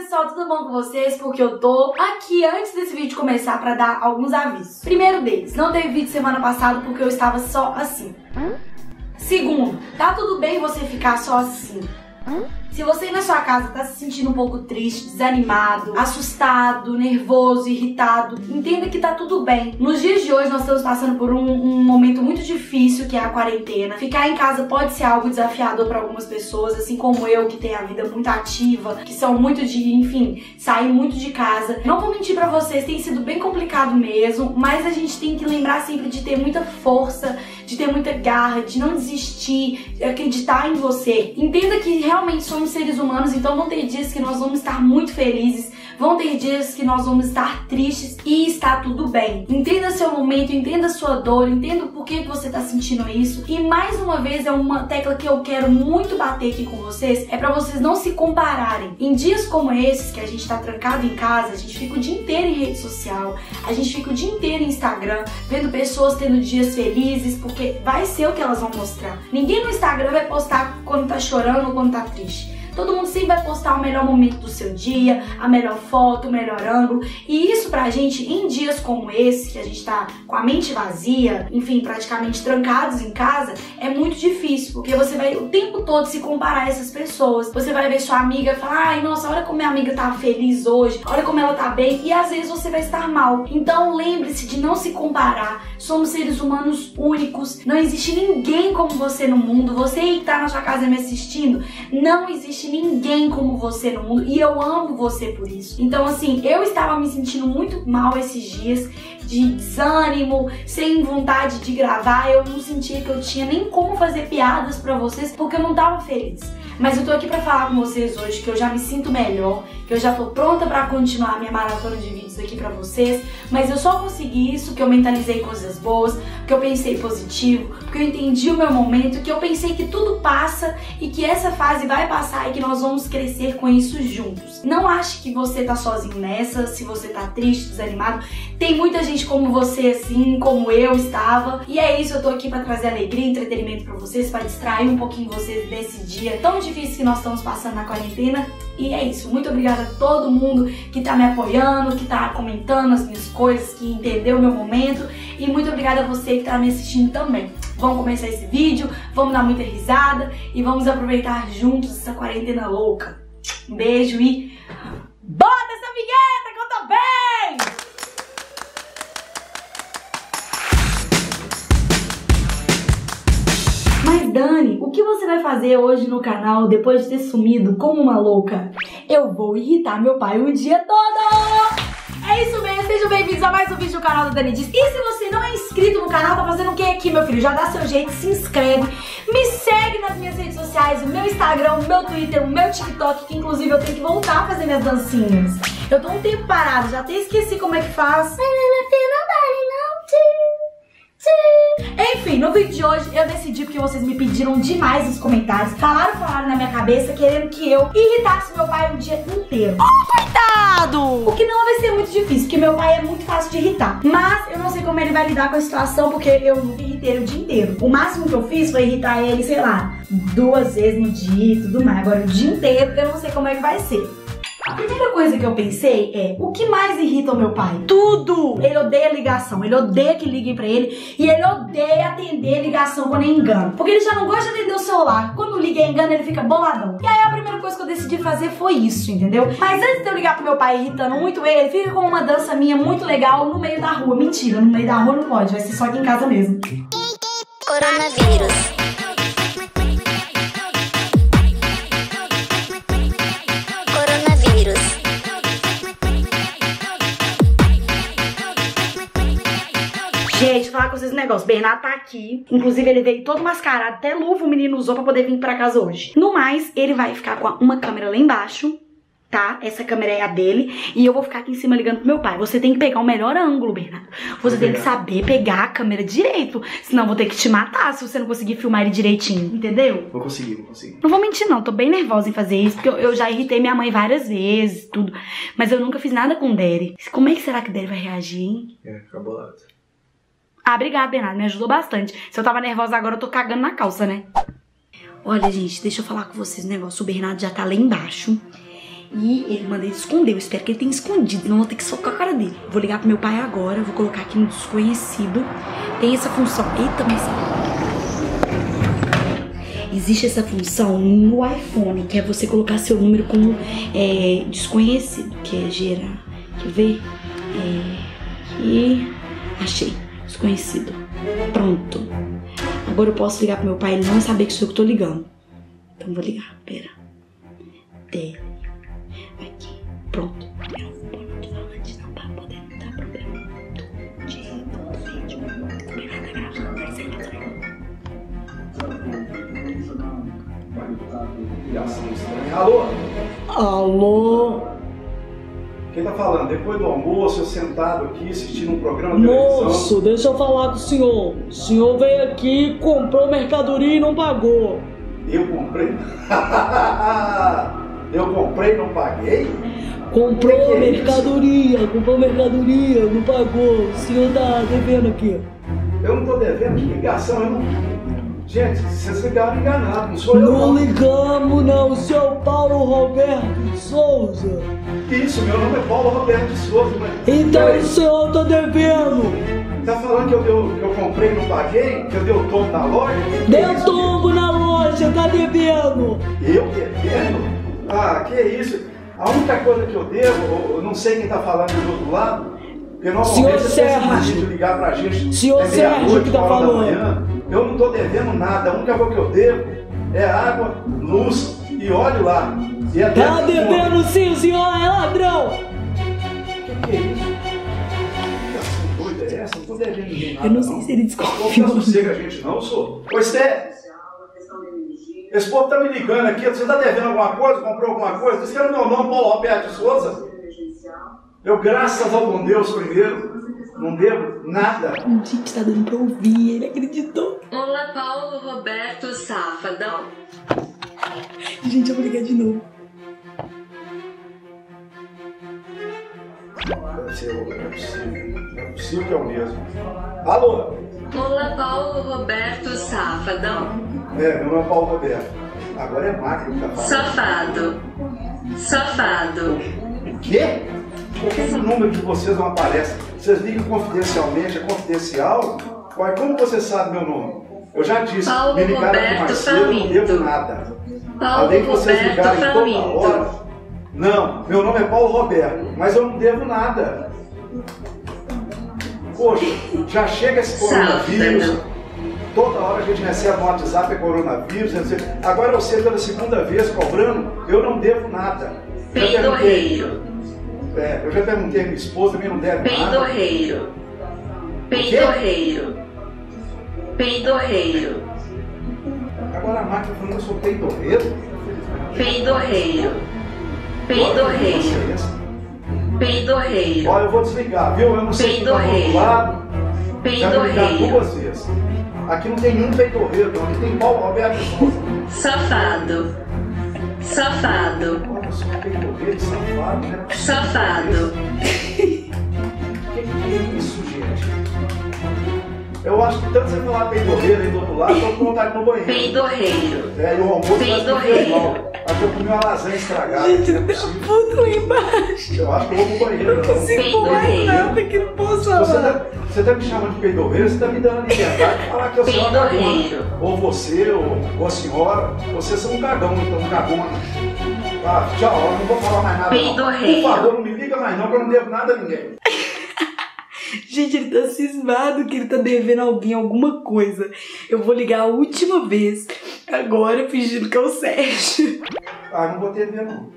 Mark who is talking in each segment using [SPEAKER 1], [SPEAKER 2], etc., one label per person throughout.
[SPEAKER 1] pessoal, tudo bom com vocês? Porque eu tô aqui antes desse vídeo começar pra dar alguns avisos. Primeiro deles, não teve vídeo semana passada porque eu estava só assim. Segundo, tá tudo bem você ficar só assim. Se você na sua casa tá se sentindo um pouco triste, desanimado, assustado, nervoso, irritado, entenda que tá tudo bem. Nos dias de hoje nós estamos passando por um, um momento muito difícil que é a quarentena. Ficar em casa pode ser algo desafiador para algumas pessoas, assim como eu que tenho a vida muito ativa, que são muito de, enfim, sair muito de casa. Não vou mentir para vocês, tem sido bem complicado mesmo, mas a gente tem que lembrar sempre de ter muita força, de ter muita garra, de não desistir, de acreditar em você. Entenda que realmente somos somos seres humanos, então vão ter dias que nós vamos estar muito felizes, vão ter dias que nós vamos estar tristes e está tudo bem. Entenda seu momento, entenda sua dor, entenda por que você está sentindo isso. E mais uma vez é uma tecla que eu quero muito bater aqui com vocês, é para vocês não se compararem. Em dias como esses que a gente está trancado em casa, a gente fica o dia inteiro em rede social, a gente fica o dia inteiro em Instagram, vendo pessoas tendo dias felizes, porque vai ser o que elas vão mostrar. Ninguém no Instagram vai postar quando tá chorando ou quando tá triste. Todo mundo sempre vai postar o melhor momento do seu dia, a melhor foto, o melhor ângulo. E isso pra gente, em dias como esse, que a gente tá com a mente vazia, enfim, praticamente trancados em casa, é muito difícil, porque você vai o tempo todo se comparar a essas pessoas. Você vai ver sua amiga falar, ai, nossa, olha como minha amiga tá feliz hoje, olha como ela tá bem, e às vezes você vai estar mal. Então lembre-se de não se comparar. Somos seres humanos únicos, não existe ninguém como você no mundo. Você que tá na sua casa me assistindo, não existe existe ninguém como você no mundo e eu amo você por isso. Então, assim, eu estava me sentindo muito mal esses dias de desânimo, sem vontade de gravar. Eu não sentia que eu tinha nem como fazer piadas para vocês porque eu não tava feliz. Mas eu tô aqui para falar com vocês hoje que eu já me sinto melhor, que eu já tô pronta para continuar minha maratona de vídeos aqui para vocês, mas eu só consegui isso que eu mentalizei coisas boas, que eu pensei positivo, porque eu entendi o meu momento, que eu pensei que tudo passa e que essa fase vai passar e que nós vamos crescer com isso juntos. Não ache que você tá sozinho nessa, se você tá triste, desanimado. Tem muita gente como você assim, como eu estava. E é isso, eu tô aqui para trazer alegria entretenimento para vocês, para distrair um pouquinho vocês desse dia tão difícil que nós estamos passando na quarentena. E é isso. Muito obrigada a todo mundo que tá me apoiando, que tá comentando as minhas coisas, que entendeu o meu momento. E muito obrigada a você que tá me assistindo também. Vamos começar esse vídeo, vamos dar muita risada e vamos aproveitar juntos essa quarentena louca. Um beijo e bota Dani, o que você vai fazer hoje no canal depois de ter sumido como uma louca? Eu vou irritar meu pai o dia todo! É isso mesmo, sejam bem-vindos a mais um vídeo do canal da Dani Diz. E se você não é inscrito no canal, tá fazendo o que aqui, meu filho? Já dá seu jeito, se inscreve, me segue nas minhas redes sociais, o meu Instagram, o meu Twitter, o meu TikTok, que inclusive eu tenho que voltar a fazer minhas dancinhas. Eu tô um tempo parado, já até esqueci como é que faz. Mas minha filha não dá, não, tio. Enfim, no vídeo de hoje eu decidi porque vocês me pediram demais nos comentários. Falaram, falaram na minha cabeça querendo que eu irritasse meu pai o dia inteiro.
[SPEAKER 2] Oh, coitado!
[SPEAKER 1] O que não vai ser muito difícil, porque meu pai é muito fácil de irritar. Mas eu não sei como ele vai lidar com a situação, porque eu nunca irritei o dia inteiro. O máximo que eu fiz foi irritar ele, sei lá, duas vezes no dia e tudo mais. Agora o dia inteiro eu não sei como é que vai ser. A primeira coisa que eu pensei é, o que mais irrita o meu pai? Tudo! Ele odeia ligação, ele odeia que liguem pra ele e ele odeia atender ligação quando é engano. Porque ele já não gosta de atender o celular. Quando liga e engano, ele fica boladão. E aí a primeira coisa que eu decidi fazer foi isso, entendeu? Mas antes de eu ligar pro meu pai irritando muito ele, fica com uma dança minha muito legal no meio da rua. Mentira, no meio da rua não pode, vai ser só aqui em casa mesmo.
[SPEAKER 2] Coronavírus.
[SPEAKER 1] Gente, falar com vocês um negócio. Bernardo tá aqui. Inclusive, ele veio todo mascarado. Até luva o menino usou pra poder vir pra casa hoje. No mais, ele vai ficar com uma câmera lá embaixo tá? Essa câmera é a dele e eu vou ficar aqui em cima ligando pro meu pai. Você tem que pegar o melhor ângulo, Bernardo. Você tem que saber pegar a câmera direito, senão eu vou ter que te matar se você não conseguir filmar ele direitinho, entendeu?
[SPEAKER 3] Vou conseguir, vou conseguir.
[SPEAKER 1] Não vou mentir não, tô bem nervosa em fazer isso, porque eu, eu já irritei minha mãe várias vezes, tudo. Mas eu nunca fiz nada com o Derry. Como é que será que o Derry vai reagir, hein?
[SPEAKER 3] É, fica bolado.
[SPEAKER 1] Ah, obrigada, Bernardo. Me ajudou bastante. Se eu tava nervosa agora, eu tô cagando na calça, né? Olha, gente, deixa eu falar com vocês um negócio. O Bernardo já tá lá embaixo. E ele manda ele esconder. Eu espero que ele tenha escondido, não vou ter que socar a cara dele. Vou ligar pro meu pai agora, vou colocar aqui no desconhecido. Tem essa função. Eita, mas. Existe essa função no iPhone, que é você colocar seu número como é, desconhecido, que é gerar. Quer ver? É, aqui. Achei. Desconhecido. Pronto. Agora eu posso ligar pro meu pai ele não saber que sou eu que tô ligando. Então vou ligar. Pera. Dele. Aqui. Pronto.
[SPEAKER 3] Alô?
[SPEAKER 2] Alô?
[SPEAKER 3] Quem tá falando? Depois do almoço, eu sentado aqui assistindo um programa de televisão.
[SPEAKER 2] Moço, deixa eu falar com o senhor. O senhor veio aqui, comprou mercadoria e não pagou.
[SPEAKER 3] Eu comprei. eu comprei e não paguei?
[SPEAKER 2] Comprou
[SPEAKER 3] Que que é
[SPEAKER 2] mercadoria, comprou mercadoria, não pagou. O senhor tá devendo aqui.
[SPEAKER 3] Eu não tô devendo de ligação, eu não. Gente, vocês ligaram enganado, não sou eu
[SPEAKER 2] Não ligamos não, o senhor Paulo Roberto de Souza.
[SPEAKER 3] Isso, meu nome é Paulo Roberto de Souza, mas.
[SPEAKER 2] Então
[SPEAKER 3] Peraí,
[SPEAKER 2] o senhor tá devendo.
[SPEAKER 3] Tá falando que eu, eu comprei e não paguei? Que eu dei o tombo na loja?
[SPEAKER 2] Deu
[SPEAKER 3] isso,
[SPEAKER 2] tombo na loja, tá devendo.
[SPEAKER 3] Eu devendo? Ah, que isso? A única coisa que eu devo, eu não sei quem tá falando do outro lado, porque normalmente
[SPEAKER 2] Senhor Sérgio.
[SPEAKER 3] ligar pra gente.
[SPEAKER 2] Senhor
[SPEAKER 3] é
[SPEAKER 2] Sérgio que tá falando.
[SPEAKER 3] Eu não tô devendo nada, a única coisa que eu devo é água, luz e óleo lá. E até
[SPEAKER 2] Tá devendo sim, o senhor é ladrão.
[SPEAKER 3] O que, que é isso? É essa? Não tô devendo ninguém nada.
[SPEAKER 1] Eu não sei se ele
[SPEAKER 3] Não
[SPEAKER 1] desconfiou.
[SPEAKER 3] fica sossega a gente não, sou. Ô, Esté, esse povo tá me ligando aqui, você tá devendo alguma coisa, comprou alguma coisa? Diz que era meu nome, Paulo Roberto Souza. Eu, graças ao bom Deus, primeiro, não devo nada.
[SPEAKER 1] Gente, tá dando pra ouvir. Ele acreditou.
[SPEAKER 4] Olá, Paulo Roberto Safadão.
[SPEAKER 1] Gente, eu vou ligar de novo.
[SPEAKER 3] Não é possível. Não é possível que é o mesmo. Alô?
[SPEAKER 4] Olá, Paulo Roberto Safadão.
[SPEAKER 3] É, meu nome é Paulo Roberto. Agora é máquina que tá falando.
[SPEAKER 4] Safado. Safado.
[SPEAKER 3] O quê? Por que, que o número de vocês não aparece? Vocês ligam confidencialmente, é confidencial? Uai, como você sabe meu nome? Eu já disse,
[SPEAKER 4] Paulo
[SPEAKER 3] me ligaram aqui
[SPEAKER 4] Roberto
[SPEAKER 3] mais cedo, eu não devo nada.
[SPEAKER 4] Paulo
[SPEAKER 3] Além de vocês ligarem toda
[SPEAKER 4] Faminto.
[SPEAKER 3] hora. Não, meu nome é Paulo Roberto, mas eu não devo nada. Poxa, já chega esse coronavírus. Toda hora a gente recebe no WhatsApp é coronavírus. sei- Agora eu sei pela segunda vez cobrando, eu não devo nada.
[SPEAKER 4] Peidorreiro.
[SPEAKER 3] É, eu já perguntei a minha esposa, também não deve nada.
[SPEAKER 4] Peidorreiro. Peidorreiro. Peidorreiro.
[SPEAKER 3] Agora a máquina falando que eu sou peidorreiro.
[SPEAKER 4] Peidorreiro. Peidorreiro. Peidorreiro.
[SPEAKER 3] Olha, eu vou desligar, viu? Eu não sei quem tá do outro lado.
[SPEAKER 4] Peidorreiro.
[SPEAKER 3] duas vezes. Aqui não tem nenhum peidorreiro. Aqui tem Paulo Roberto Souza.
[SPEAKER 4] Safado. Safado.
[SPEAKER 3] Olha, eu sou peidorreiro, safado, né?
[SPEAKER 4] Safado.
[SPEAKER 3] O que, que é isso, gente? Eu acho que tanto você falar peidorreiro aí do outro lado, eu tô com vontade no banheiro.
[SPEAKER 4] Peidorreiro.
[SPEAKER 3] É, e o almoço vai
[SPEAKER 4] Peidorreiro.
[SPEAKER 3] que eu comi uma lasanha estragada.
[SPEAKER 1] Gente,
[SPEAKER 3] é
[SPEAKER 1] tem
[SPEAKER 3] possível.
[SPEAKER 1] puto lá embaixo.
[SPEAKER 3] Eu acho que eu vou pro banheiro.
[SPEAKER 1] Não
[SPEAKER 3] não.
[SPEAKER 1] consigo mais nada que não posso
[SPEAKER 3] Você
[SPEAKER 1] falar.
[SPEAKER 3] tá, você tá me chamando de peidorreiro, você tá me dando a liberdade de falar que eu sou uma cagona. Ou você, ou, ou a senhora. Vocês são um cagão, então, um cagona. Ah, tchau, eu não vou falar mais nada. Não.
[SPEAKER 4] Peidorreiro.
[SPEAKER 3] Por favor, não me liga mais não, que eu não devo nada a ninguém.
[SPEAKER 1] Gente, ele tá cismado que ele tá devendo alguém alguma coisa. Eu vou ligar a última vez, agora, fingindo que é o Sérgio.
[SPEAKER 3] Ah, não vou ter ver não.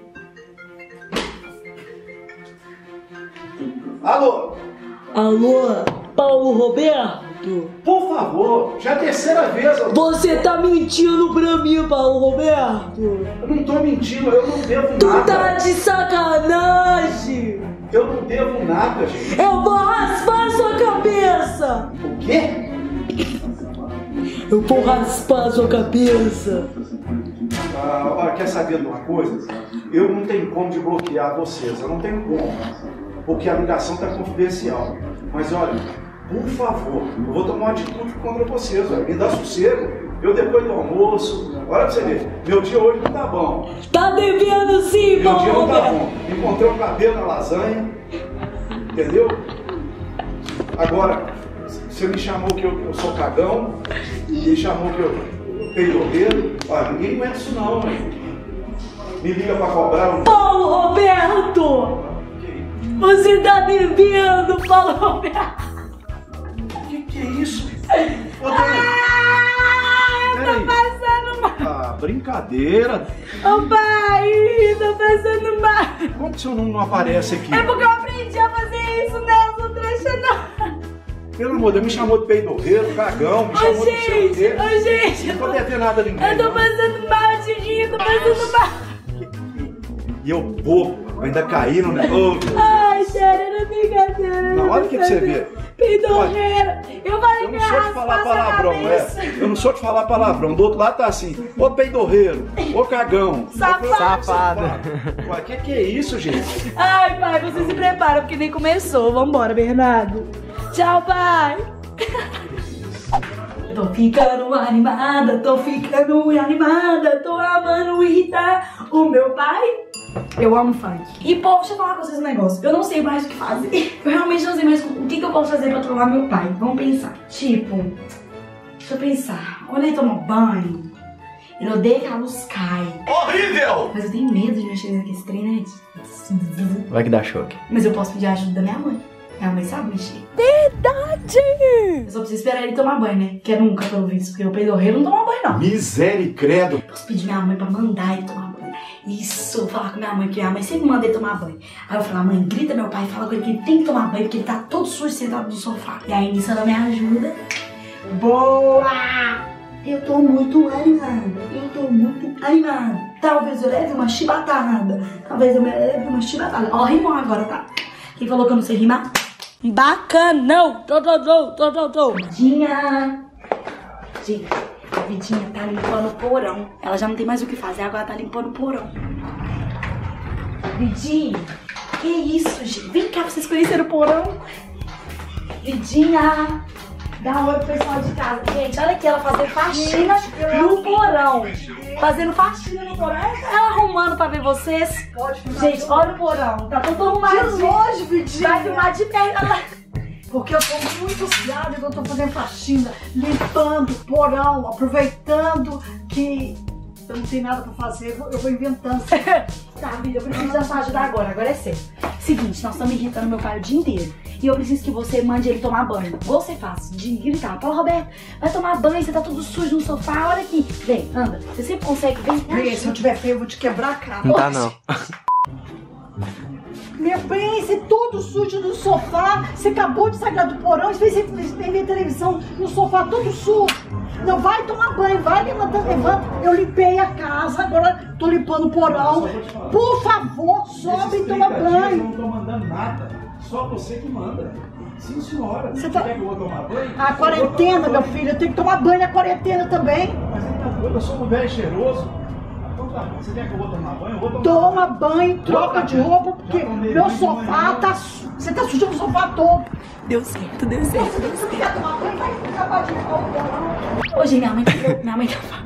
[SPEAKER 3] Alô?
[SPEAKER 2] Alô, Paulo Roberto?
[SPEAKER 3] Por favor, já é a terceira vez. Eu,
[SPEAKER 2] Você tá mentindo pra mim, Paulo Roberto?
[SPEAKER 3] eu não tô mentindo, eu não devo
[SPEAKER 2] Tu
[SPEAKER 3] nada.
[SPEAKER 2] tá de sacanagem!
[SPEAKER 3] Eu não devo nada, gente.
[SPEAKER 2] Eu vou raspar sua cabeça!
[SPEAKER 3] O quê?
[SPEAKER 2] Eu vou raspar sua cabeça!
[SPEAKER 3] Ah, olha, quer saber de uma coisa? Eu não tenho como de bloquear vocês, eu não tenho como. Porque a ligação está confidencial. Mas olha, por favor, eu vou tomar uma atitude contra vocês, olha, me dá sossego. Eu depois do almoço, olha pra você ver, meu dia hoje não tá bom.
[SPEAKER 1] Tá devendo sim,
[SPEAKER 3] Meu dia não tá bom. Encontrei um cabelo na lasanha, entendeu? Agora, você me chamou que eu, eu sou cagão, me chamou que eu peidorreiro. Olha, ninguém aguenta isso não, hein? Me liga pra cobrar um.
[SPEAKER 1] Paulo Roberto! Você tá devendo, Paulo Roberto!
[SPEAKER 3] Que isso? Ô,
[SPEAKER 1] Ah,
[SPEAKER 3] Peraí.
[SPEAKER 1] tô passando mal!
[SPEAKER 3] ah, brincadeira.
[SPEAKER 1] Ô pai, tô passando mal!
[SPEAKER 3] Como que o senhor não, não aparece aqui?
[SPEAKER 1] É porque eu aprendi a fazer isso nessa trecha não!
[SPEAKER 3] Pelo amor de Deus, me chamou de peidorreiro, cagão, me
[SPEAKER 1] Ô
[SPEAKER 3] chamou de não sei o
[SPEAKER 1] gente, ô gente!
[SPEAKER 3] Não tô devendo nada a ninguém.
[SPEAKER 1] Eu tô
[SPEAKER 3] não.
[SPEAKER 1] passando mal, Tiquinho, tô passando mal!
[SPEAKER 3] E eu bobo, eu ainda caí no negócio.
[SPEAKER 1] Era brincadeira.
[SPEAKER 3] Não, olha o que que você vê.
[SPEAKER 1] Peidorreira. Eu falei
[SPEAKER 3] Eu
[SPEAKER 1] que
[SPEAKER 3] não sou de falar palavrão, é. Eu não sou de falar palavrão. Do outro lado tá assim, ô peidorreiro, ô cagão.
[SPEAKER 1] Safado.
[SPEAKER 5] Safado.
[SPEAKER 3] Ué, que que é isso, gente?
[SPEAKER 1] Ai, pai, você se prepara, porque nem começou. Vambora, Bernardo. Tchau, pai. Tô ficando animada, tô ficando animada, tô amando irritar o meu pai. Eu amo funk. E, pô, deixa eu falar com vocês um negócio. Eu não sei mais o que fazer. Eu realmente não sei mais o que, que eu posso fazer pra trollar meu pai. Vamos pensar. Tipo, deixa eu pensar. Quando ele toma banho, ele odeia que a luz cai.
[SPEAKER 3] Horrível!
[SPEAKER 1] Mas eu tenho medo de mexer nesse trem, né?
[SPEAKER 5] Vai que dá choque.
[SPEAKER 1] Mas eu posso pedir ajuda da minha mãe. Minha mãe sabe mexer.
[SPEAKER 5] Verdade!
[SPEAKER 1] Eu só preciso esperar ele tomar banho, né? Que é nunca, pelo visto, porque o peidorreiro não toma banho, não.
[SPEAKER 3] Misericredo.
[SPEAKER 1] Posso pedir minha mãe pra mandar ele tomar banho. Isso, falar com minha mãe, porque minha mãe sempre manda ele tomar banho. Aí eu falo, mãe, grita meu pai, fala com ele que ele tem que tomar banho, porque ele tá todo sujo sentado no sofá. E aí nisso ela me ajuda. Boa! Eu tô muito animada. Eu tô muito animada. Talvez eu leve uma chibatada. Talvez eu leve uma chibatada. Ó, rimou agora, tá? Quem falou que eu não sei rimar? Bacanão! Tô, tô, tô, tô, tô, tô. Vidinha! Gente, a Vidinha tá limpando o porão. Ela já não tem mais o que fazer, agora tá limpando o porão. Vidinha! Que isso, gente? Vem cá, vocês conheceram o porão? Vidinha! Dá um oi pro pessoal de casa. Gente, olha aqui, ela fazendo faxina no porão. Fazendo faxina no porão. Ela arrumando pra ver vocês. Gente, olha o porão. Tá todo arrumadinho.
[SPEAKER 6] De longe, Vidinha.
[SPEAKER 1] Vai filmar de perto.
[SPEAKER 6] Porque eu tô muito ansiada, eu tô fazendo faxina, limpando porão, aproveitando que eu não tenho nada pra fazer, eu vou- inventando.
[SPEAKER 1] Tá, vida, eu preciso da sua ajuda agora. Agora é sério. Seguinte, nós estamos irritando meu pai o dia inteiro. E eu preciso que você mande ele tomar banho. Igual você faz, de gritar. Fala, Roberto, vai tomar banho, você tá todo sujo no sofá, olha aqui. Vem, anda. Você sempre consegue, vem.
[SPEAKER 6] Vem, se eu tiver feio, eu vou te quebrar a cara.
[SPEAKER 5] Não tá não.
[SPEAKER 6] Meu bem, você todo sujo no sofá, você acabou de sair do porão, e fez você ver televisão no sofá todo sujo. Não, vai tomar banho, vai levanta, levanta. Eu limpei a casa, agora tô limpando o porão. Por favor, sobe e toma
[SPEAKER 3] Esses 30 dias Eu
[SPEAKER 6] banho.
[SPEAKER 3] não tô mandando nada. Só você que manda. Sim, senhora.
[SPEAKER 6] Você
[SPEAKER 3] Você
[SPEAKER 6] tá-
[SPEAKER 3] quer que eu vou tomar banho?
[SPEAKER 6] A quarentena, meu filho, eu tenho que tomar banho na quarentena também.
[SPEAKER 3] Mas ele tá doido, eu sou um velho cheiroso. Então tá você quer que eu vou tomar banho? Eu vou tomar
[SPEAKER 6] Toma banho, troca de roupa, porque meu sofá tá. su- Você tá sujando o sofá todo.
[SPEAKER 1] Deu certo, deu certo.
[SPEAKER 6] Se você quer tomar banho, vai acabar de limpar o porão.
[SPEAKER 1] Hoje minha mãe, minha mãe tá.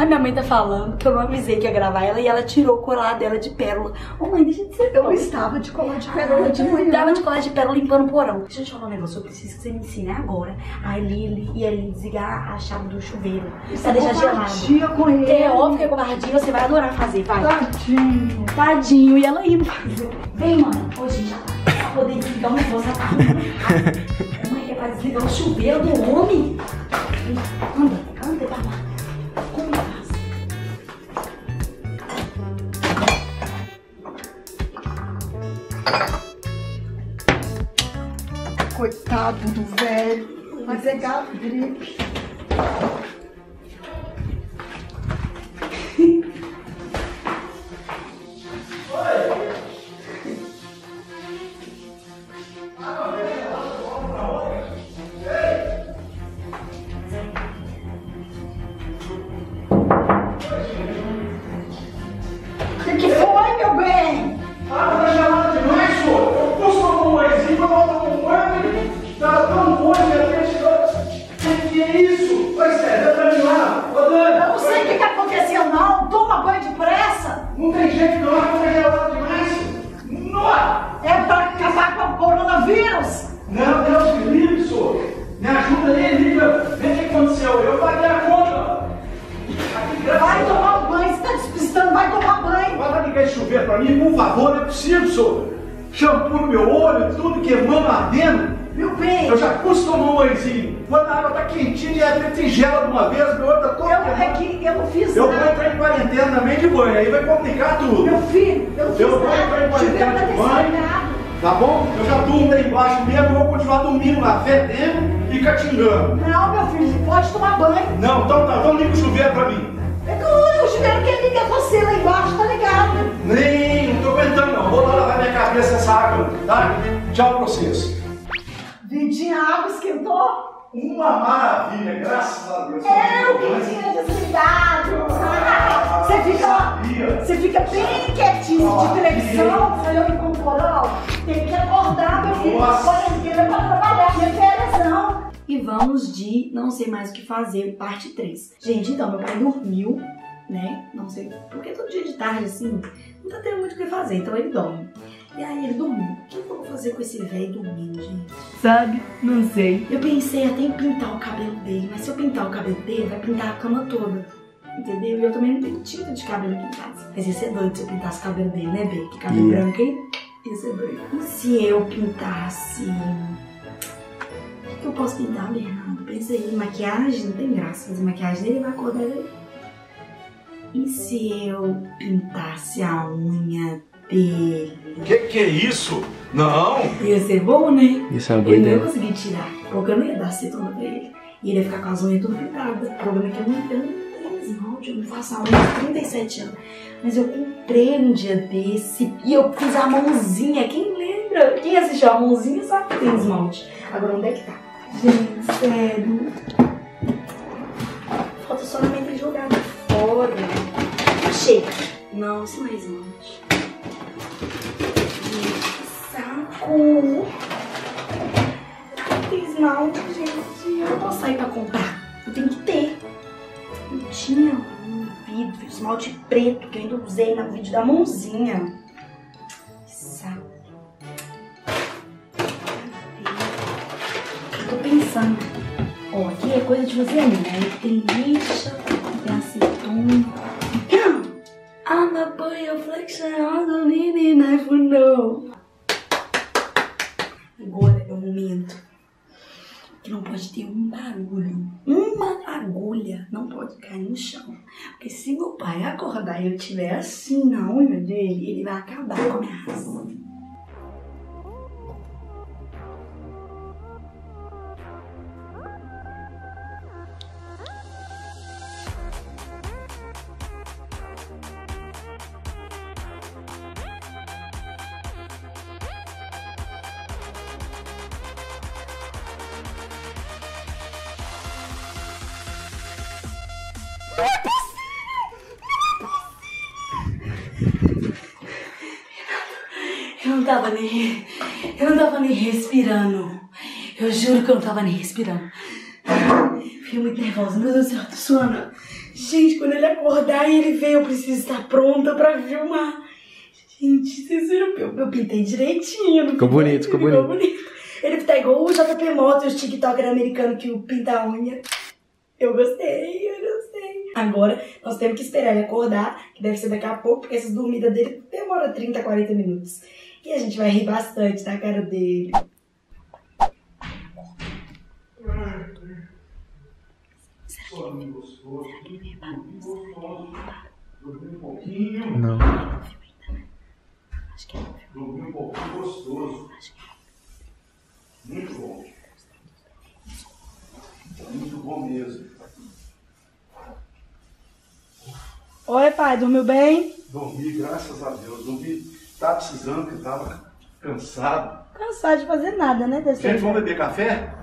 [SPEAKER 1] A minha mãe tá falando que eu não avisei que ia gravar ela e ela tirou o colar dela de pérola. Ô mãe, deixa de ser
[SPEAKER 6] Eu
[SPEAKER 1] doida.
[SPEAKER 6] estava de colar de pérola de
[SPEAKER 1] Eu
[SPEAKER 6] manhã.
[SPEAKER 1] tava de colar de pérola limpando o porão. Deixa eu te falar um negócio, eu preciso que você me ensine agora a Lili e a Lili desligar a chave do chuveiro. Pra deixar gelado.
[SPEAKER 6] Com ele.
[SPEAKER 1] É óbvio que é covardia, você vai adorar fazer, vai.
[SPEAKER 6] Tadinho.
[SPEAKER 1] Tadinho, e ela indo fazer. Vem, mãe. Hoje já tá. Pra poder desligar o negócio, ela tá. Mãe, é pra desligar o chuveiro do homem. Anda,
[SPEAKER 6] Coitado do velho. Vai pegar gripe.
[SPEAKER 3] Pra mim, por favor, não é possível, senhor. Shampoo no meu olho, tudo queimando, ardendo.
[SPEAKER 6] Meu bem,
[SPEAKER 3] Eu já pus tomar um banhozinho. Quando a água tá quentinha, de repente gela de uma vez, meu olho tá todo
[SPEAKER 6] eu, é que eu não fiz
[SPEAKER 3] Eu vou
[SPEAKER 6] nada.
[SPEAKER 3] entrar em quarentena também de banho, aí vai complicar tudo.
[SPEAKER 6] Meu filho, eu não fiz
[SPEAKER 3] Eu vou entrar
[SPEAKER 6] nada.
[SPEAKER 3] em quarentena de banho. Tá bom? Eu já durmo lá embaixo mesmo, vou continuar dormindo lá, fedendo e catingando.
[SPEAKER 6] Não, meu filho, você pode tomar banho.
[SPEAKER 3] Não, então tá, então liga o chuveiro pra mim.
[SPEAKER 6] É que o chuveiro quer ligar você lá embaixo, tá ligado?
[SPEAKER 3] Nem, não tô aguentando não. Vou lá lavar minha cabeça essa água, tá? Tchau pra vocês.
[SPEAKER 6] Vidinha, a água esquentou.
[SPEAKER 3] Uma maravilha, graças a Deus.
[SPEAKER 6] É, o vidinho desligado. Ah, Você fica,
[SPEAKER 3] Sabia.
[SPEAKER 6] você fica bem quietinho de televisão, olhando com porão. Tem que acordar, meu filho, quarentena pra trabalhar. É férias, não.
[SPEAKER 1] E vamos de Não Sei Mais O Que Fazer, parte 3. Gente, então, meu pai dormiu, né? Não sei, porque todo dia de tarde, assim, não tá tendo muito o que fazer, então ele dorme. E aí ele dormiu. O que eu vou fazer com esse velho dormindo, gente? Sabe? Não sei. Eu pensei até em pintar o cabelo dele, mas se eu pintar o cabelo dele, vai pintar a cama toda. Entendeu? E eu também não tenho tinta de cabelo aqui em casa. Mas ia ser doido se eu pintasse o cabelo dele, né, Bê? Que cabelo
[SPEAKER 5] Ia.
[SPEAKER 1] branco, hein? Ia ser doido. E se eu pintasse o que eu posso pintar, Bernardo? Pensa aí, maquiagem não tem graça fazer maquiagem dele, vai acordar ele. E se eu pintasse a unha dele?
[SPEAKER 3] Que que é isso? Não.
[SPEAKER 1] Ia ser bom, né?
[SPEAKER 5] Isso é uma boa
[SPEAKER 1] Ele não ia conseguir tirar, porque eu não ia dar acetona pra ele. E ele ia ficar com as unhas tudo pintadas. O problema é que eu não, eu não tenho esmalte, eu não faço a unha há 37 anos. Mas eu comprei um dia desse e eu fiz a mãozinha. Quem lembra? Quem assistiu a mãozinha sabe que tem esmalte. Agora onde é que tá? Gente, sério. Falta somente ele jogar fora. Achei. Não, isso não é esmalte. Gente, que saco. Esmalte, gente. Eu não posso sair pra comprar. Eu tenho que ter. Eu tinha um vidro, esmalte preto, que eu ainda usei no vídeo da mãozinha. Que saco. Eu tô pensando. Ó, aqui é coisa de fazer né? Tem lixa, tem acetona. I'm a boy of flexion, I don't need a knife, no. Agora é o momento que não pode ter um barulho. Uma agulha não pode cair no chão. Porque se meu pai acordar e eu tiver assim na unha dele, ele vai acabar com a minha raça. Eu não tava nem. Eu não tava nem respirando. Eu juro que eu não tava nem respirando. Fiquei muito nervosa. Meu Deus do céu, tô suando. Gente, quando ele acordar e ele ver, eu preciso estar pronta pra filmar. Gente, vocês viram? Eu, eu pintei direitinho. não
[SPEAKER 5] Ficou bonito, ficou
[SPEAKER 1] bonito. Ele tá igual o JP Moto e os TikToker americanos que o pinta a unha. Eu gostei, eu gostei. Agora, nós temos que esperar ele acordar, que deve ser daqui a pouco, porque essas dormidas dele demoram 30, 40 minutos. E a gente vai rir bastante da cara dele.
[SPEAKER 3] Soninho gostoso. Dormi um pouquinho.
[SPEAKER 5] Não.
[SPEAKER 3] Um gostoso. Muito bom. Muito bom mesmo.
[SPEAKER 2] Oi, pai, dormiu bem?
[SPEAKER 3] Dormi, graças a Deus. Dormi. Tava precisando, que tava cansado.
[SPEAKER 2] Cansado de fazer nada, né, desse
[SPEAKER 3] Gente, vamos beber café?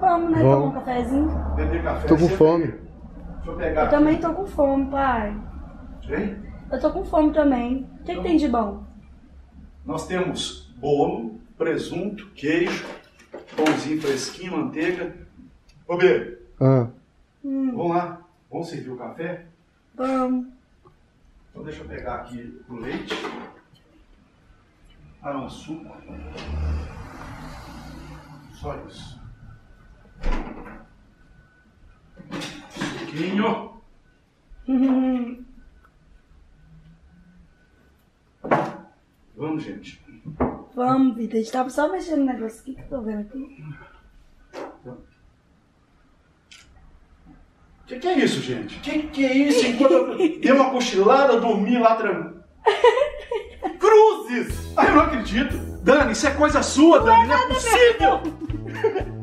[SPEAKER 2] Vamos, né?
[SPEAKER 5] Vamos.
[SPEAKER 2] Tomar um cafezinho.
[SPEAKER 3] Beber café.
[SPEAKER 5] Tô com
[SPEAKER 3] sempre-
[SPEAKER 5] fome.
[SPEAKER 3] Deixa eu pegar.
[SPEAKER 2] Eu também tô com fome, pai.
[SPEAKER 3] Hein?
[SPEAKER 2] Eu tô com fome também. O que, que tem de bom?
[SPEAKER 3] Nós temos bolo, presunto, queijo, pãozinho fresquinho, manteiga. Ô, Bê,
[SPEAKER 5] Ah,
[SPEAKER 3] vamos lá. Vamos servir o café?
[SPEAKER 2] Vamos.
[SPEAKER 3] Então deixa eu pegar aqui o leite. Ah, não, açúcar. Só isso. Suquinho. Vamos, gente.
[SPEAKER 2] Vamos, vida. A gente tava só mexendo no negócio aqui que eu tô vendo aqui.
[SPEAKER 3] Que, que é isso, gente? O que, que é isso? Enquanto eu dei uma cochilada, dormi lá tranquilo. Cruzes! Ah, eu não acredito. Dani, isso é coisa sua, Dani. Não é possível.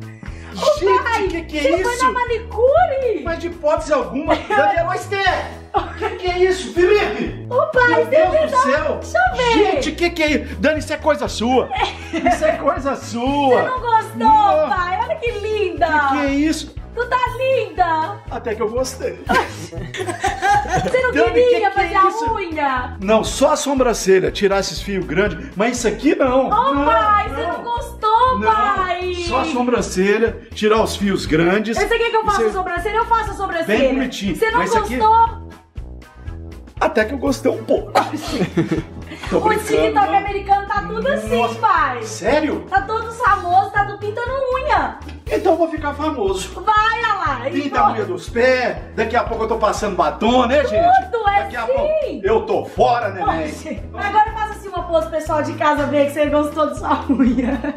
[SPEAKER 3] gente, o que, que é
[SPEAKER 1] Você
[SPEAKER 3] isso?
[SPEAKER 1] foi na manicure?
[SPEAKER 3] Mas de hipótese alguma, Daniela Esther! O que, que é isso, Felipe?
[SPEAKER 1] Ô pai,
[SPEAKER 3] Meu Deus do céu!
[SPEAKER 1] Deixa eu ver.
[SPEAKER 3] Gente, o que, que é isso? Dani, isso é coisa sua! Isso é coisa sua!
[SPEAKER 1] Você não gostou,
[SPEAKER 3] Não.
[SPEAKER 1] pai? Olha que linda.
[SPEAKER 3] O que é isso?
[SPEAKER 1] Tu tá linda.
[SPEAKER 3] Até que eu gostei.
[SPEAKER 1] Você não
[SPEAKER 3] Dani,
[SPEAKER 1] queria
[SPEAKER 3] que que é
[SPEAKER 1] fazer a unha?
[SPEAKER 3] Não, só a sobrancelha, tirar esses fios grandes, mas isso aqui não.
[SPEAKER 1] Ô
[SPEAKER 3] não,
[SPEAKER 1] pai, você não gostou,
[SPEAKER 3] Não,
[SPEAKER 1] pai.
[SPEAKER 3] Só a sobrancelha, tirar os fios grandes.
[SPEAKER 1] Você quer que eu faça
[SPEAKER 3] Isso
[SPEAKER 1] a sobrancelha? Eu faço a sobrancelha.
[SPEAKER 3] Bem bonitinho.
[SPEAKER 1] Você não
[SPEAKER 3] Mas isso aqui-
[SPEAKER 1] gostou?
[SPEAKER 3] Até que eu gostei um pouco. Tô
[SPEAKER 1] O TikTok
[SPEAKER 3] não.
[SPEAKER 1] americano tá tudo assim,
[SPEAKER 3] Nossa.
[SPEAKER 1] pai.
[SPEAKER 3] Sério?
[SPEAKER 1] Tá todos famosos, tá tudo pintando unha.
[SPEAKER 3] Então eu vou ficar famoso.
[SPEAKER 1] Vai, lá.
[SPEAKER 3] Pinta a unha dos pés, daqui a pouco eu tô passando batom, né, gente?
[SPEAKER 1] Tudo é
[SPEAKER 3] daqui a
[SPEAKER 1] sim.
[SPEAKER 3] pouco eu tô fora, neném.
[SPEAKER 1] Poxa, Agora faça assim uma pose pro pessoal de casa ver que você gostou de sua unha.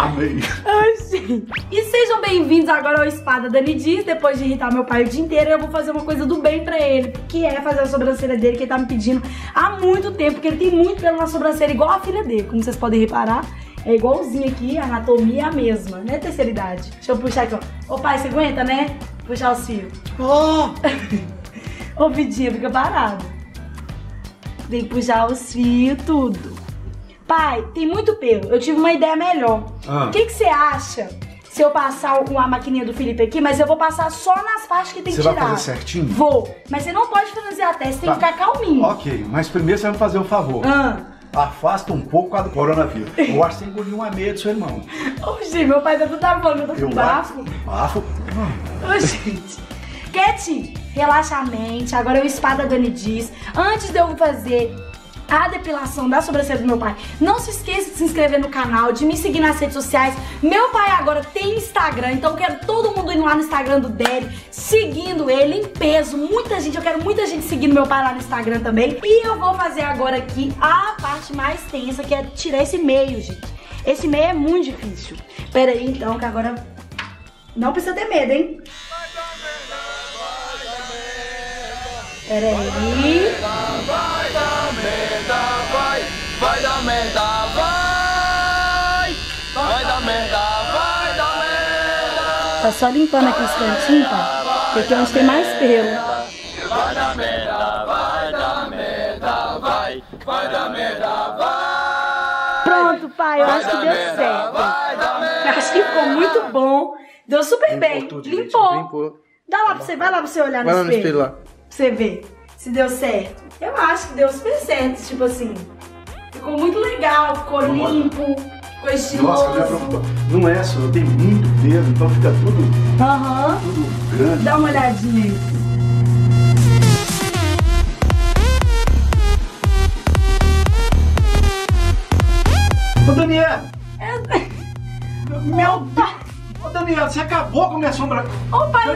[SPEAKER 3] Amei.
[SPEAKER 1] Ai, gente. E sejam bem-vindos agora ao Espada Dani Diz. Depois de irritar meu pai o dia inteiro, eu vou fazer uma coisa do bem pra ele. Que é fazer a sobrancelha dele, que ele tá me pedindo há muito tempo. Porque ele tem muito pelo na sobrancelha, igual a filha dele. Como vocês podem reparar, é igualzinho aqui, a anatomia é a mesma, né? Terceira idade. Deixa eu puxar aqui, ó. Ô pai, você aguenta, né? Puxar os fios.
[SPEAKER 3] Oh,
[SPEAKER 1] Ô vidinha, fica parado. Tem que puxar os fios, tudo. Pai, tem muito pelo. Eu tive uma ideia melhor.
[SPEAKER 3] Ah.
[SPEAKER 1] O que que você acha se eu passar com a maquininha do Felipe aqui, mas eu vou passar só nas partes que tem
[SPEAKER 3] Você
[SPEAKER 1] que
[SPEAKER 3] vai
[SPEAKER 1] tirar?
[SPEAKER 3] fazer certinho?
[SPEAKER 1] Vou. Mas você não pode franzir a testa, tem
[SPEAKER 3] Tá.
[SPEAKER 1] que ficar calminho.
[SPEAKER 3] ok, mas primeiro você vai me fazer um favor.
[SPEAKER 1] Ah.
[SPEAKER 3] Afasta um pouco a do coronavírus. Eu acho que você engoliu uma meia do seu irmão.
[SPEAKER 1] Oxi, meu pai tá tudo falando eu tô com
[SPEAKER 3] Eu
[SPEAKER 1] bafo.
[SPEAKER 3] Bafo?
[SPEAKER 1] Gente. Cat, relaxa a mente. Agora eu espada Dani diz. Antes de eu fazer a depilação da sobrancelha do meu pai, não se esqueça de se inscrever no canal, de me seguir nas redes sociais. Meu pai agora tem Instagram, então eu quero todo mundo indo lá no Instagram do Daddy, seguindo ele em peso. Muita gente, eu quero muita gente seguindo meu pai lá no Instagram também. E eu vou fazer agora aqui a parte mais tensa, que é tirar esse meio, gente. Esse meio é muito difícil. Pera aí, então, que agora não precisa ter medo, hein? Pera aí.
[SPEAKER 7] Vai dar merda, vai! Vai dar merda, vai dar merda!
[SPEAKER 1] Tá só limpando aqui os cantinhos, tá? Porque aqui é onde tem mais pelo.
[SPEAKER 7] Vai dar merda, vai dar merda, vai! Vai dar merda, vai!
[SPEAKER 1] Pronto, pai, eu
[SPEAKER 7] Vai
[SPEAKER 1] acho que
[SPEAKER 7] dar
[SPEAKER 1] deu
[SPEAKER 7] merda,
[SPEAKER 1] certo.
[SPEAKER 7] vai dar merda!
[SPEAKER 1] Eu acho que ficou muito bom. Deu super bem. Limpou.
[SPEAKER 5] limpou.
[SPEAKER 1] Dá lá pra você, vai lá pra você olhar
[SPEAKER 5] Vai lá
[SPEAKER 1] no
[SPEAKER 5] no
[SPEAKER 1] espelho.
[SPEAKER 5] espelho lá.
[SPEAKER 1] Pra você ver se deu certo. Eu acho que deu super certo, tipo assim. Ficou muito legal, ficou limpo, ficou
[SPEAKER 3] Nossa,
[SPEAKER 1] estiloso.
[SPEAKER 3] minha preocupação. Não é só, eu tenho muito pelo, então fica tudo,
[SPEAKER 1] Aham.
[SPEAKER 3] tudo grande.
[SPEAKER 1] Dá uma olhadinha aí.
[SPEAKER 3] Ô, Daniel!
[SPEAKER 1] Meu pai.
[SPEAKER 3] Ô, Daniel, você acabou com a minha sombra.
[SPEAKER 1] Ô pai, é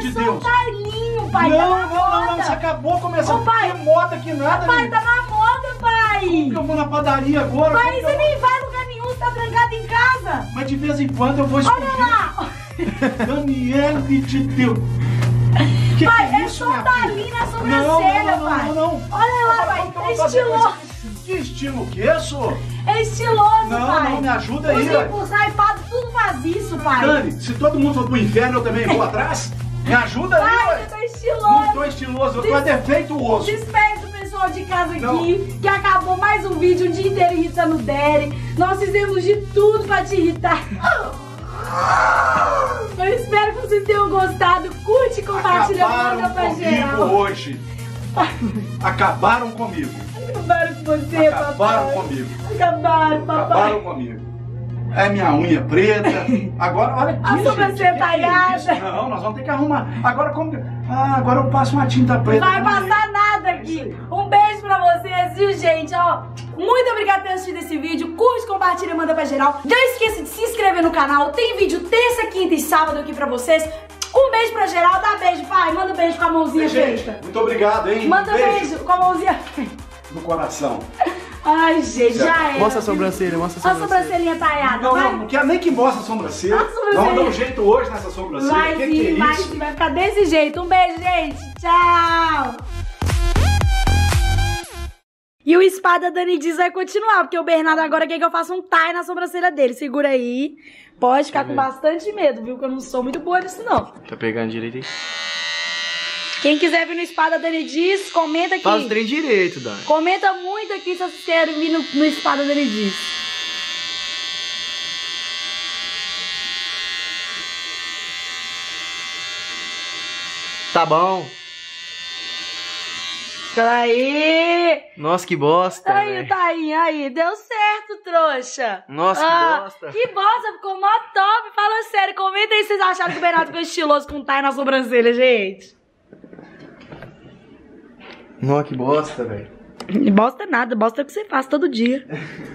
[SPEAKER 3] de Deus.
[SPEAKER 1] talinho, pai.
[SPEAKER 3] não,
[SPEAKER 1] tá
[SPEAKER 3] não, não, não, você acabou com a minha
[SPEAKER 1] Ô, pai.
[SPEAKER 3] Não tem moda aqui nada,
[SPEAKER 1] Pai,
[SPEAKER 3] menino.
[SPEAKER 1] tá na moda, pai.
[SPEAKER 3] Eu vou na padaria agora.
[SPEAKER 1] Pai,
[SPEAKER 3] eu-
[SPEAKER 1] você nem vai a lugar nenhum, você tá trancado em casa.
[SPEAKER 3] Mas de vez em quando eu vou esconder.
[SPEAKER 1] Olha lá.
[SPEAKER 3] Daniele de Deus. Que
[SPEAKER 1] Pai,
[SPEAKER 3] que é
[SPEAKER 1] é
[SPEAKER 3] isso,
[SPEAKER 1] na
[SPEAKER 3] Não,
[SPEAKER 1] sobrancelha,
[SPEAKER 3] não, não,
[SPEAKER 1] pai.
[SPEAKER 3] não, não.
[SPEAKER 1] Olha lá, pai,
[SPEAKER 3] que eu
[SPEAKER 1] é estiloso.
[SPEAKER 3] Que estilo o quê, senhor?
[SPEAKER 1] É estiloso,
[SPEAKER 3] Não,
[SPEAKER 1] pai.
[SPEAKER 3] não, me ajuda aí,
[SPEAKER 1] Os impulsaipados tudo faz isso, pai.
[SPEAKER 3] Dani, se todo mundo for pro inferno, eu também vou atrás? Me ajuda aí,
[SPEAKER 1] Pai, tá
[SPEAKER 3] Não
[SPEAKER 1] estiloso.
[SPEAKER 3] tô estiloso, eu tô defeituoso.
[SPEAKER 1] Despeça o pessoal de casa
[SPEAKER 3] Não.
[SPEAKER 1] aqui, que acabou mais um vídeo, o dia inteiro irritando o Derek. Nós fizemos de tudo pra te irritar. Eu espero que vocês tenham gostado. Curte, compartilha, manda pra
[SPEAKER 3] comigo
[SPEAKER 1] geral.
[SPEAKER 3] hoje. Acabaram comigo.
[SPEAKER 1] Acabaram com você,
[SPEAKER 3] Acabaram
[SPEAKER 1] papai.
[SPEAKER 3] comigo.
[SPEAKER 1] Acabaram, papai.
[SPEAKER 3] Acabaram comigo. É minha unha preta. Agora, olha aqui,
[SPEAKER 1] A sobrancelha
[SPEAKER 3] é
[SPEAKER 1] talhada.
[SPEAKER 3] isso? Não, nós vamos ter que arrumar. Agora como que... Ah, agora eu passo uma tinta preta.
[SPEAKER 1] Vai
[SPEAKER 3] no meio.
[SPEAKER 1] passar nada aqui. Um beijo pra vocês, viu, gente? Ó, muito obrigada por ter assistido esse vídeo. Curte, compartilha e manda pra geral. Não esqueça de se inscrever no canal. Tem vídeo terça, quinta e sábado aqui pra vocês. Um beijo pra geral. Dá beijo, pai. Manda um beijo com a mãozinha
[SPEAKER 3] Gente,
[SPEAKER 1] feita.
[SPEAKER 3] muito obrigado, hein?
[SPEAKER 1] Manda um beijo com a mãozinha feita.
[SPEAKER 3] no coração.
[SPEAKER 1] Ai, gente, já é.
[SPEAKER 5] Mostra a sobrancelha, mostra a
[SPEAKER 1] A
[SPEAKER 5] sobrancelha.
[SPEAKER 1] sobrancelhinha taiada,
[SPEAKER 3] Não,
[SPEAKER 1] vai.
[SPEAKER 3] não, não quero nem que mostre a sobrancelha.
[SPEAKER 1] A sobrancelha.
[SPEAKER 3] Vamos dar um jeito hoje nessa sobrancelha.
[SPEAKER 1] Vai
[SPEAKER 3] que
[SPEAKER 1] sim,
[SPEAKER 3] que é
[SPEAKER 1] vai
[SPEAKER 3] isso?
[SPEAKER 1] sim, vai ficar desse jeito. Um beijo, gente. Tchau. E o espada Dani Diz vai continuar, porque o Bernardo agora quer que eu faça um tie na sobrancelha dele. Segura aí. Pode ficar com bastante medo, viu? Que eu não sou muito boa nisso, não.
[SPEAKER 5] Tá pegando direito aí.
[SPEAKER 1] Quem quiser vir no Espada Dani Diz, comenta aqui.
[SPEAKER 5] Faz o trem direito, Dani.
[SPEAKER 1] Comenta muito aqui se vocês querem vir no, no Espada Dani Diz.
[SPEAKER 5] Tá bom.
[SPEAKER 1] Aí!
[SPEAKER 5] Nossa, que bosta,
[SPEAKER 1] Aí,
[SPEAKER 5] velho.
[SPEAKER 1] Tainha, aí. Deu certo, trouxa.
[SPEAKER 5] Nossa, que
[SPEAKER 1] Ah,
[SPEAKER 5] bosta.
[SPEAKER 1] Que bosta, ficou mó top. Fala sério, comenta aí se vocês acharam que o Bernardo ficou estiloso com tie na sobrancelha, gente.
[SPEAKER 5] Nossa, que bosta, velho.
[SPEAKER 1] Bosta nada, bosta é o que você faz todo dia.